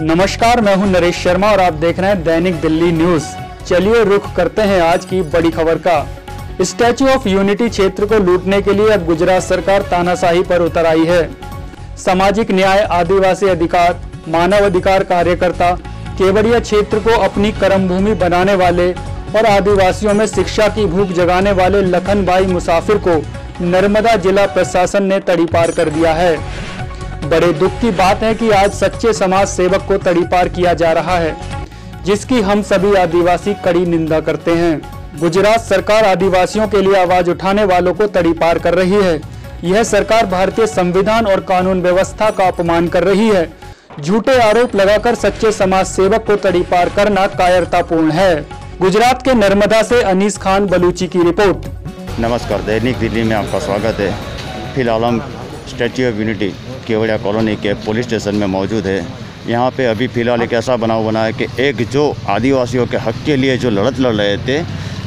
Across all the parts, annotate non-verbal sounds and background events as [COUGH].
नमस्कार, मैं हूँ नरेश शर्मा और आप देख रहे हैं दैनिक दिल्ली न्यूज़। चलिए रुख करते हैं आज की बड़ी खबर का। स्टैचू ऑफ़ यूनिटी क्षेत्र को लूटने के लिए अब गुजरात सरकार तानाशाही पर उतर आई है। सामाजिक न्याय, आदिवासी अधिकार, मानव अधिकार कार्यकर्ता, केवड़िया क्षेत्र को अपनी कर्म भूमि बनाने वाले और आदिवासियों में शिक्षा की भूख जगाने वाले लखन भाई मुसाफिर को नर्मदा जिला प्रशासन ने तड़ीपार कर दिया है। बड़े दुख की बात है कि आज सच्चे समाज सेवक को तड़ीपार किया जा रहा है, जिसकी हम सभी आदिवासी कड़ी निंदा करते हैं। गुजरात सरकार आदिवासियों के लिए आवाज़ उठाने वालों को तड़ीपार कर रही है। यह सरकार भारतीय संविधान और कानून व्यवस्था का अपमान कर रही है। झूठे आरोप लगाकर सच्चे समाज सेवक को तड़ीपार करना कायरतापूर्ण है। गुजरात के नर्मदा से अनीस खान बलूची की रिपोर्ट। नमस्कार, दैनिक दिल्ली में आपका स्वागत है। फ़िलहाल हम statue of unity Kevadia colony के पुलिस स्टेशन में मौजूद है। यहाँ पे अभी फ़िलहाल एक ऐसा बनाव बना है कि एक जो आदिवासियों के हक के लिए जो लड़त लड़ रहे थे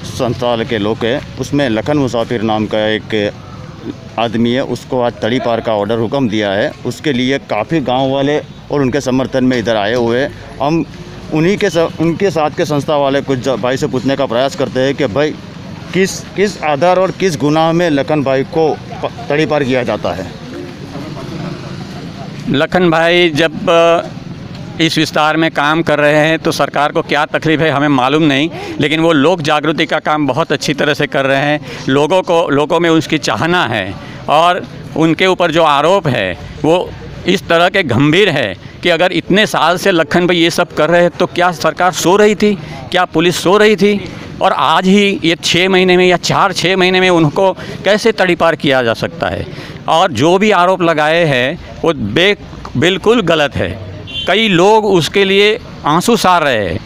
संस्थाल के लोग हैं उसमें लखन मुसाफिर नाम का एक आदमी है उसको आज तड़ी पार का ऑर्डर हुक्म दिया है। उसके लिए काफ़ी गाँव वाले और उनके समर्थन में इधर आए हुए हम उन्हीं के सा, उनके साथ के संस्था वाले कुछ भाई से पूछने का प्रयास करते हैं कि भाई किस किस आधार और किस गुनाह में लखन भाई को तड़ी पार किया जाता है? लखन भाई, जब इस विस्तार में काम कर रहे हैं तो सरकार को क्या तकलीफ़ है हमें मालूम नहीं, लेकिन वो लोक जागृति का काम बहुत अच्छी तरह से कर रहे हैं। लोगों को, लोगों में उसकी चाहना है, और उनके ऊपर जो आरोप है, वो इस तरह के गंभीर है कि अगर इतने साल से लखन भाई ये सब कर रहे हैं तो क्या सरकार सो रही थी? क्या पुलिस सो रही थी? और आज ही ये छः महीने में या चार छः महीने में उनको कैसे तड़ीपार किया जा सकता है? और जो भी आरोप लगाए हैं, वो बे, बिल्कुल गलत है। कई लोग उसके लिए आँसू सार रहे हैं।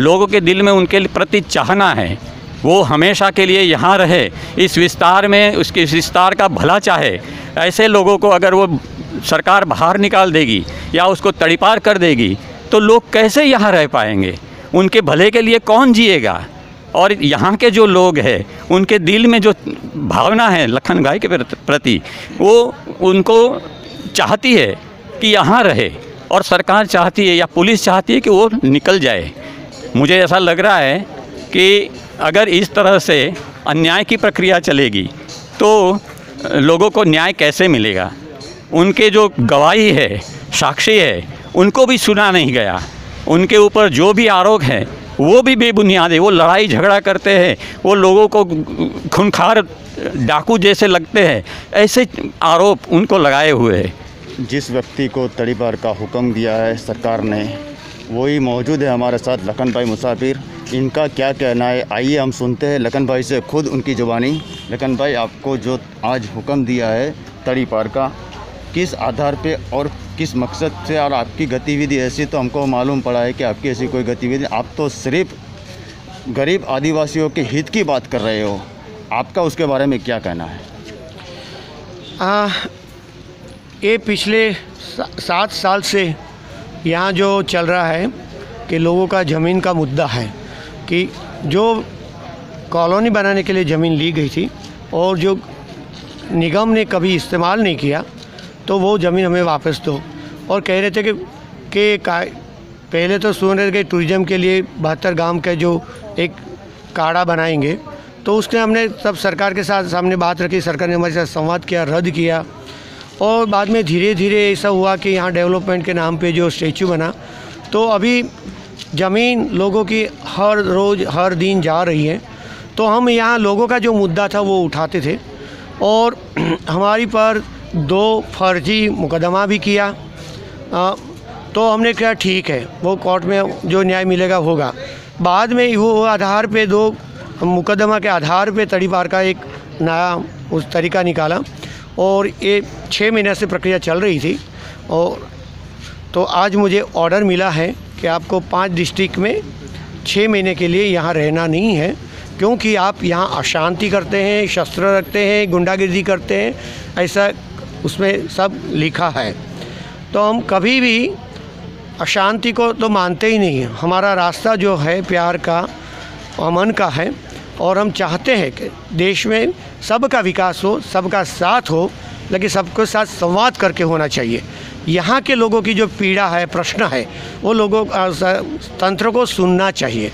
लोगों के दिल में उनके प्रति चाहना है। वो हमेशा के लिए यहाँ रहे। इस विस्तार में, उसके इस विस्तार का भला चाहे। ऐसे लोगों को अगर वो सरकार बाहर निकाल देगी या उसको तड़ीपार कर देगी तो लोग कैसे यहाँ रह पाएँगे? उनके भले के लिए कौन जिएगा? और यहाँ के जो लोग हैं, उनके दिल में जो भावना है लखन भाई के प्रति, वो उनको चाहती है कि यहाँ रहे और सरकार चाहती है या पुलिस चाहती है कि वो निकल जाए। मुझे ऐसा लग रहा है कि अगर इस तरह से अन्याय की प्रक्रिया चलेगी तो लोगों को न्याय कैसे मिलेगा? उनके जो गवाही है, साक्षी है, उनको भी सुना नहीं गया। उनके ऊपर जो भी आरोप हैं वो भी बेबुनियाद है, वो लड़ाई झगड़ा करते हैं, वो लोगों को खूनखार डाकू जैसे लगते हैं, ऐसे आरोप उनको लगाए हुए हैं। जिस व्यक्ति को तड़ीपार का हुक्म दिया है सरकार ने, वही मौजूद है हमारे साथ लखन भाई मुसाफिर। इनका क्या कहना है? आइए हम सुनते हैं लखन भाई से खुद उनकी ज़ुबानी। लखन भाई, आपको जो आज हुक्म दिया है तड़ीपार का, किस आधार पे और किस मकसद से और आपकी गतिविधि ऐसी तो हमको मालूम पड़ा है कि आपकी ऐसी कोई गतिविधि। आप तो सिर्फ़ गरीब आदिवासियों के हित की बात कर रहे हो। आपका उसके बारे में क्या कहना है? आ, ये पिछले सा, सात साल से यहाँ जो चल रहा है कि लोगों का ज़मीन का मुद्दा है कि जो कॉलोनी बनाने के लिए ज़मीन ली गई थी और जो निगम ने कभी इस्तेमाल नहीं किया तो वो ज़मीन हमें वापस दो। और कह रहे थे कि कि पहले तो सुन रहे थे टूरिज़्म के लिए बहत्तर गाँव के जो एक काड़ा बनाएँगे तो उसने हमने सब सरकार के साथ सामने बात रखी, सरकार ने हमारे साथ संवाद किया, रद्द किया। और बाद में धीरे धीरे ऐसा हुआ कि यहाँ डेवलपमेंट के नाम पे जो स्टेचू बना तो अभी ज़मीन लोगों की हर रोज़, हर दिन जा रही है। तो हम यहाँ लोगों का जो मुद्दा था वो उठाते थे। और [CLEARS THROAT] हमारी पर दो फर्जी मुकदमा भी किया। आ, तो हमने कहा ठीक है वो कोर्ट में जो न्याय मिलेगा होगा। बाद में वो आधार पे दो मुकदमा के आधार पे तड़ीपार का एक नया उस तरीका निकाला और ये छः महीने से प्रक्रिया चल रही थी और तो आज मुझे ऑर्डर मिला है कि आपको पाँच डिस्ट्रिक्ट में छः महीने के लिए यहाँ रहना नहीं है क्योंकि आप यहाँ अशांति करते हैं शस्त्र रखते हैं गुंडागिर्दी करते हैं ऐसा उसमें सब लिखा है। तो हम कभी भी अशांति को तो मानते ही नहीं हैं। हमारा रास्ता जो है प्यार का अमन का है और हम चाहते हैं कि देश में सबका विकास हो, सबका साथ हो, लेकिन सबके साथ संवाद करके होना चाहिए। यहाँ के लोगों की जो पीड़ा है, प्रश्न है, वो लोगों तंत्र को सुनना चाहिए।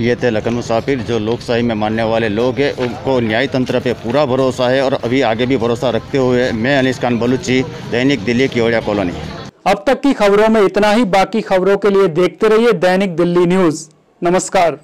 ये थे लखन मुसाफिर, जो लोकशाही में मानने वाले लोग हैं, उनको न्याय तंत्र पे पूरा भरोसा है और अभी आगे भी भरोसा रखते हुए मैं अनिश खान बलूची, दैनिक दिल्ली की ओरिया कॉलोनी। अब तक की खबरों में इतना ही, बाकी खबरों के लिए देखते रहिए दैनिक दिल्ली न्यूज़। नमस्कार।